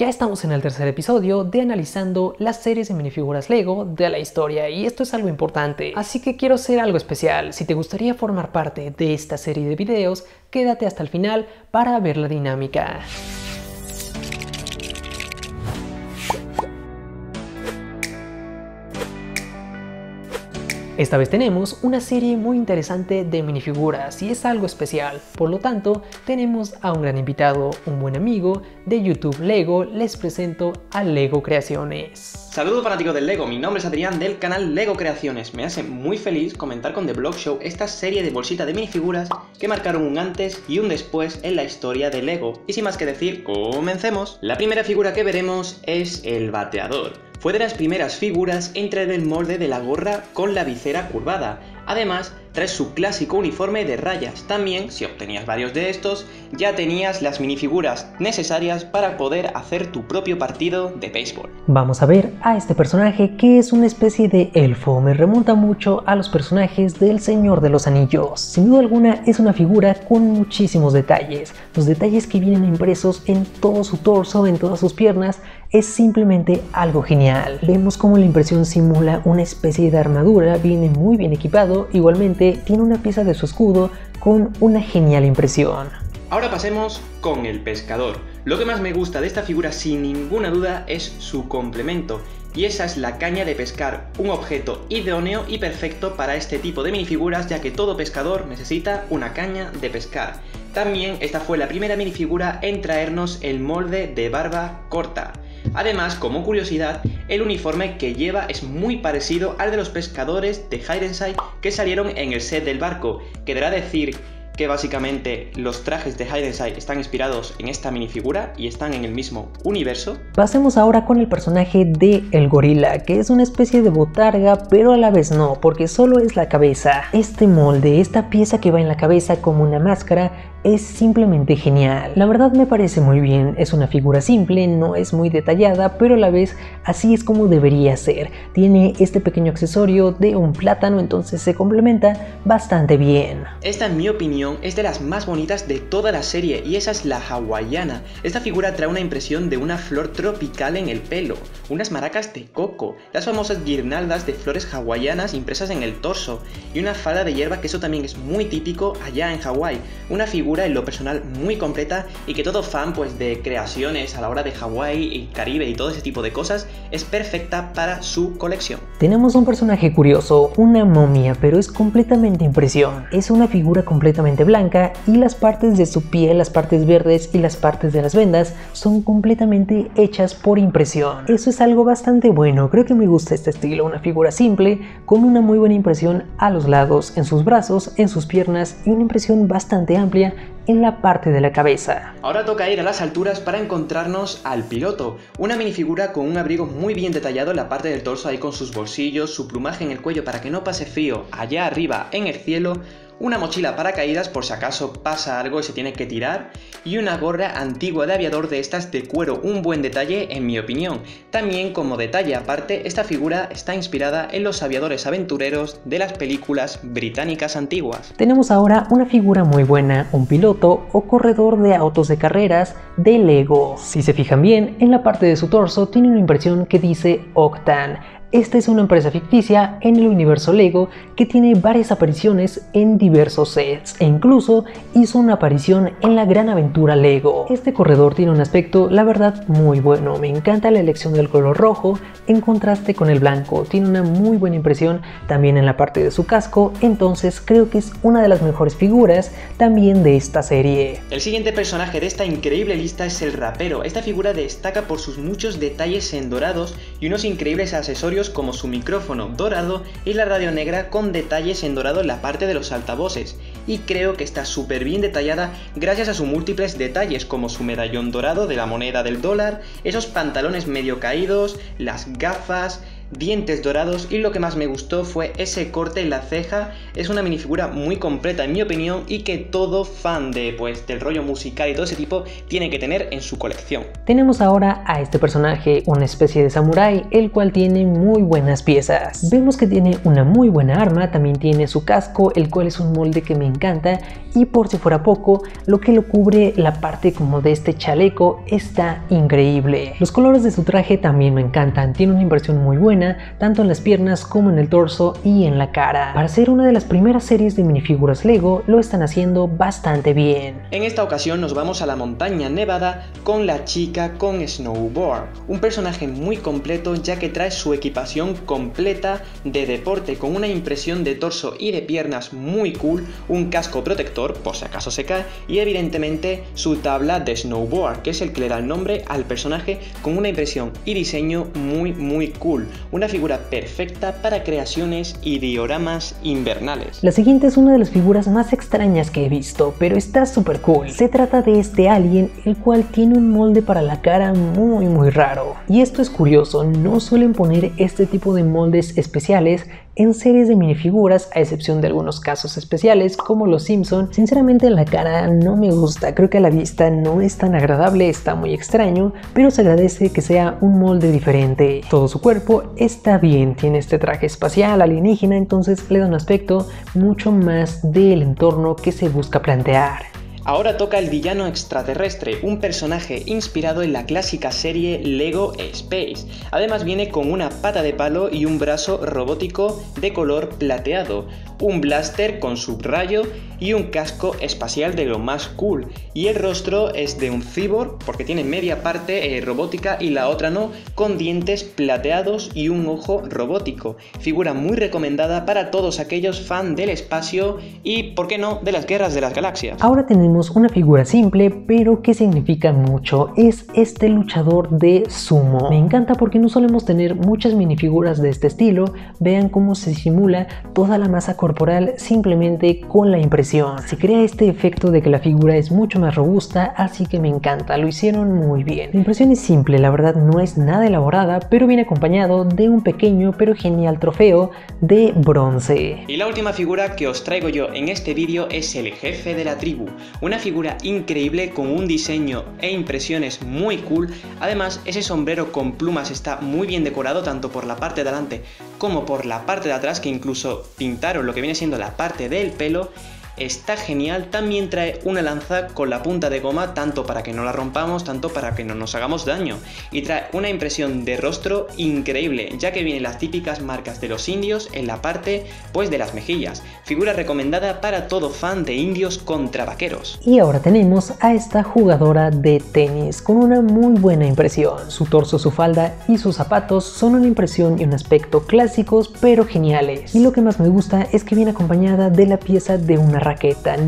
Ya estamos en el tercer episodio de analizando las series de minifiguras Lego de la historia y esto es algo importante, así que quiero hacer algo especial. Si te gustaría formar parte de esta serie de videos, quédate hasta el final para ver la dinámica. Esta vez tenemos una serie muy interesante de minifiguras y es algo especial, por lo tanto tenemos a un gran invitado, un buen amigo de YouTube Lego, les presento a Lego Creaciones. Saludos fanáticos del Lego, mi nombre es Adrián del canal Lego Creaciones. Me hace muy feliz comentar con The Blog Show esta serie de bolsitas de minifiguras que marcaron un antes y un después en la historia de Lego. Y sin más que decir, comencemos. La primera figura que veremos es el bateador. Fue de las primeras figuras en el molde de la gorra con la visera curvada. Además, trae su clásico uniforme de rayas. También, si obtenías varios de estos, ya tenías las minifiguras necesarias para poder hacer tu propio partido de béisbol. Vamos a ver a este personaje que es una especie de elfo. Me remonta mucho a los personajes del Señor de los Anillos. Sin duda alguna es una figura con muchísimos detalles. Los detalles que vienen impresos en todo su torso, en todas sus piernas es simplemente algo genial. Vemos como la impresión simula una especie de armadura, viene muy bien equipado, igualmente tiene una pieza de su escudo con una genial impresión. Ahora pasemos con el pescador. Lo que más me gusta de esta figura sin ninguna duda es su complemento, y esa es la caña de pescar, un objeto idóneo y perfecto para este tipo de minifiguras ya que todo pescador necesita una caña de pescar. También esta fue la primera minifigura en traernos el molde de barba corta. Además, como curiosidad, el uniforme que lleva es muy parecido al de los pescadores de Hidenside que salieron en el set del barco. Quedará decir que básicamente los trajes de Hidenside están inspirados en esta minifigura y están en el mismo universo. Pasemos ahora con el personaje de El Gorila, que es una especie de botarga, pero a la vez no, porque solo es la cabeza. Este molde, esta pieza que va en la cabeza como una máscara, es simplemente genial. La verdad me parece muy bien, es una figura simple, no es muy detallada, pero a la vez así es como debería ser. Tiene este pequeño accesorio de un plátano, entonces se complementa bastante bien. Esta en mi opinión es de las más bonitas de toda la serie y esa es la hawaiana. Esta figura trae una impresión de una flor tropical en el pelo, unas maracas de coco, las famosas guirnaldas de flores hawaianas impresas en el torso y una falda de hierba que eso también es muy típico allá en Hawái. Una figura en lo personal muy completa y que todo fan pues de creaciones a la hora de Hawái y Caribe y todo ese tipo de cosas es perfecta para su colección. Tenemos un personaje curioso, una momia, pero es completamente impresión. Es una figura completamente blanca y las partes de su piel, las partes verdes y las partes de las vendas son completamente hechas por impresión. Eso es algo bastante bueno, creo que me gusta este estilo, una figura simple con una muy buena impresión a los lados, en sus brazos, en sus piernas y una impresión bastante amplia en la parte de la cabeza. Ahora toca ir a las alturas para encontrarnos al piloto, una minifigura con un abrigo muy bien detallado en la parte del torso ahí con sus bolsillos, su plumaje en el cuello para que no pase frío allá arriba en el cielo, una mochila para caídas por si acaso pasa algo y se tiene que tirar, y una gorra antigua de aviador de estas de cuero, un buen detalle en mi opinión. También como detalle aparte, esta figura está inspirada en los aviadores aventureros de las películas británicas antiguas. Tenemos ahora una figura muy buena, un piloto o corredor de autos de carreras de Lego. Si se fijan bien, en la parte de su torso tiene una impresión que dice Octan esta es una empresa ficticia en el universo Lego que tiene varias apariciones en diversos sets e incluso hizo una aparición en la gran aventura Lego. Este corredor tiene un aspecto, la verdad, muy bueno. Me encanta la elección del color rojo en contraste con el blanco. Tiene una muy buena impresión también en la parte de su casco, entonces creo que es una de las mejores figuras también de esta serie. El siguiente personaje de esta increíble lista es el rapero. Esta figura destaca por sus muchos detalles en dorados y unos increíbles accesorios como su micrófono dorado y la radio negra con detalles en dorado en la parte de los altavoces, y creo que está súper bien detallada gracias a sus múltiples detalles como su medallón dorado de la moneda del dólar, esos pantalones medio caídos, las gafas, dientes dorados y lo que más me gustó fue ese corte en la ceja. Es una minifigura muy completa en mi opinión y que todo fan de pues del rollo musical y todo ese tipo tiene que tener en su colección. Tenemos ahora a este personaje, una especie de samurái, el cual tiene muy buenas piezas. Vemos que tiene una muy buena arma, también tiene su casco, el cual es un molde que me encanta y por si fuera poco, lo que lo cubre la parte como de este chaleco está increíble. Los colores de su traje también me encantan, tiene una inversión muy buena, tanto en las piernas como en el torso y en la cara. Para ser una de las primeras series de minifiguras Lego, lo están haciendo bastante bien. En esta ocasión nos vamos a la montaña nevada con la chica con snowboard, un personaje muy completo ya que trae su equipación completa de deporte con una impresión de torso y de piernas muy cool, un casco protector por si acaso se cae y evidentemente su tabla de snowboard que es el que le da el nombre al personaje con una impresión y diseño muy muy cool, una figura perfecta para creaciones y dioramas invernales. La siguiente es una de las figuras más extrañas que he visto, pero está súper cool. Se trata de este alien el cual tiene un molde para la cara muy muy raro. Y esto es curioso, no suelen poner este tipo de moldes especiales en series de minifiguras, a excepción de algunos casos especiales como los Simpson. Sinceramente la cara no me gusta, creo que a la vista no es tan agradable, está muy extraño, pero se agradece que sea un molde diferente. Todo su cuerpo está bien, tiene este traje espacial alienígena, entonces le da un aspecto mucho más del entorno que se busca plantear. Ahora toca el villano extraterrestre, un personaje inspirado en la clásica serie Lego Space. Además viene con una pata de palo y un brazo robótico de color plateado, un blaster con subrayo y un casco espacial de lo más cool. Y el rostro es de un cyborg porque tiene media parte eh, robótica y la otra no, con dientes plateados y un ojo robótico. Figura muy recomendada para todos aquellos fans del espacio y, por qué no, de las guerras de las galaxias. Ahora tenemos una figura simple pero que significa mucho. Es este luchador de sumo. Me encanta porque no solemos tener muchas minifiguras de este estilo. Vean cómo se simula toda la masa corporal simplemente con la impresión se crea este efecto de que la figura es mucho más robusta, así que me encanta, lo hicieron muy bien. La impresión es simple, la verdad no es nada elaborada, pero viene acompañado de un pequeño pero genial trofeo de bronce. Y la última figura que os traigo yo en este vídeo es el jefe de la tribu, una figura increíble con un diseño e impresiones muy cool, además ese sombrero con plumas está muy bien decorado tanto por la parte de adelante como por la parte de atrás que incluso pintaron lo que viene siendo la parte del pelo está genial, también trae una lanza con la punta de goma tanto para que no la rompamos, tanto para que no nos hagamos daño. Y trae una impresión de rostro increíble, ya que vienen las típicas marcas de los indios en la parte pues de las mejillas. Figura recomendada para todo fan de indios contra vaqueros. Y ahora tenemos a esta jugadora de tenis con una muy buena impresión. Su torso, su falda y sus zapatos son una impresión y un aspecto clásicos pero geniales. Y lo que más me gusta es que viene acompañada de la pieza de una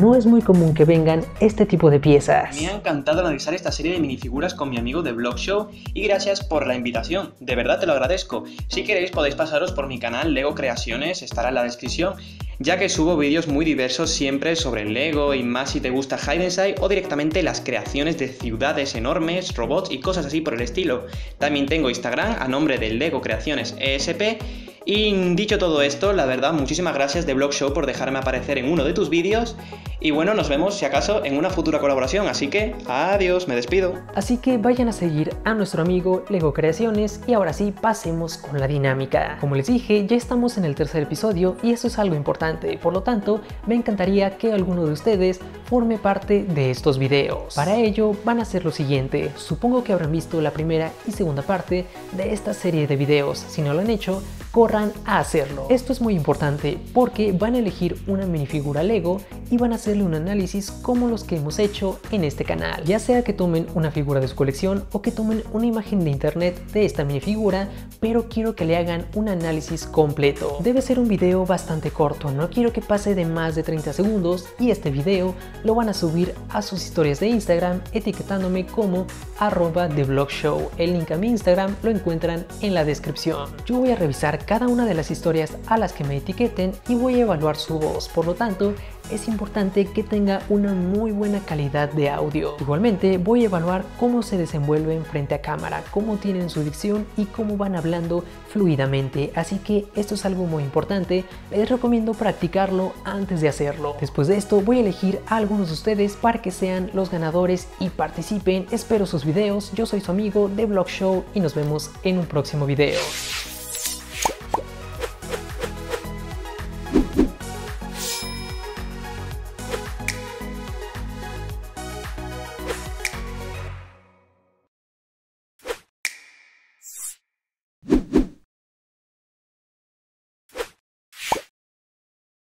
No es muy común que vengan este tipo de piezas. Me ha encantado analizar esta serie de minifiguras con mi amigo de Blog Show y gracias por la invitación. De verdad te lo agradezco. Si queréis podéis pasaros por mi canal Lego Creaciones, estará en la descripción ya que subo vídeos muy diversos siempre sobre Lego y más si te gusta Hide o directamente las creaciones de ciudades enormes, robots y cosas así por el estilo. También tengo Instagram a nombre de Lego Creaciones ESP y dicho todo esto, la verdad, muchísimas gracias de Blog Show por dejarme aparecer en uno de tus vídeos. Y bueno, nos vemos si acaso en una futura colaboración, así que adiós, me despido. Así que vayan a seguir a nuestro amigo Lego Creaciones y ahora sí pasemos con la dinámica. Como les dije, ya estamos en el tercer episodio y eso es algo importante, por lo tanto, me encantaría que alguno de ustedes forme parte de estos videos. Para ello van a hacer lo siguiente, supongo que habrán visto la primera y segunda parte de esta serie de videos, si no lo han hecho, corran a hacerlo. Esto es muy importante porque van a elegir una minifigura Lego y van a hacerle un análisis como los que hemos hecho en este canal. Ya sea que tomen una figura de su colección o que tomen una imagen de internet de esta minifigura, pero quiero que le hagan un análisis completo. Debe ser un video bastante corto, no quiero que pase de más de 30 segundos y este video lo van a subir a sus historias de Instagram etiquetándome como arroba de show. El link a mi Instagram lo encuentran en la descripción. Yo voy a revisar cada una de las historias a las que me etiqueten y voy a evaluar su voz, por lo tanto es importante que tenga una muy buena calidad de audio. Igualmente voy a evaluar cómo se desenvuelven frente a cámara, cómo tienen su dicción y cómo van hablando fluidamente, así que esto es algo muy importante, les recomiendo practicarlo antes de hacerlo. Después de esto voy a elegir a algunos de ustedes para que sean los ganadores y participen, espero sus videos, yo soy su amigo de Blog Show y nos vemos en un próximo video.